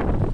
you